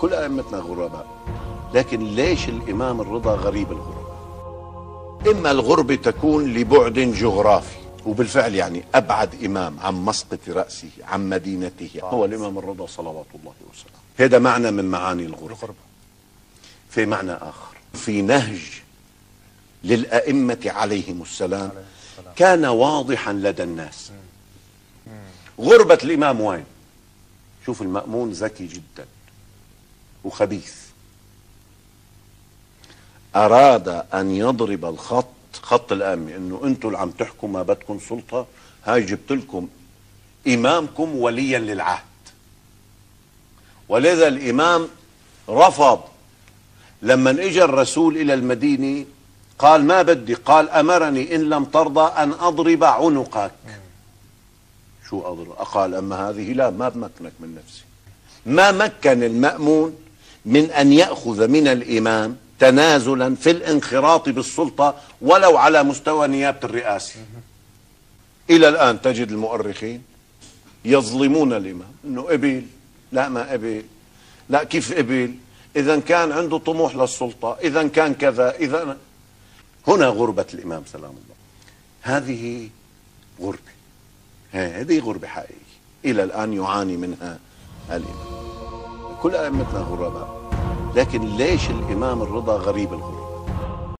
كل أئمتنا غرباء. لكن ليش الإمام الرضا غريب الغرباء إما الغربه تكون لبعد جغرافي وبالفعل يعني أبعد إمام عن مسقط رأسه عن مدينته. هو الإمام الرضا صلوات الله وسلامه. هذا معنى من معاني الغربه في معنى آخر في نهج للأئمة عليهم السلام كان واضحا لدى الناس. غربة الإمام وين؟ شوف المأمون ذكي جدا. وخبيث. أراد أن يضرب الخط خط الامي إنه أنتم اللي عم تحكوا ما بدكم سلطة هاي جبت لكم إمامكم وليا للعهد. ولذا الإمام رفض. لما اجى الرسول إلى المدينة قال ما بدي قال أمرني إن لم ترضى أن أضرب عنقك. شو أضرب؟ قال أما هذه لا ما بمكنك من نفسي. ما مكن المأمون من أن يأخذ من الإمام تنازلا في الانخراط بالسلطة ولو على مستوى نيابة الرئاسة. إلى الآن تجد المؤرخين يظلمون الإمام. إنه قبل لا ما قبل لا كيف قبل إذا كان عنده طموح للسلطة إذا كان كذا إذا هنا غربة الإمام سلام الله. هذه غربة. هذه غربة حقيقية. إلى الآن يعاني منها الإمام. كل أئمتنا غرباء. لكن ليش الإمام الرضا غريب الغرباء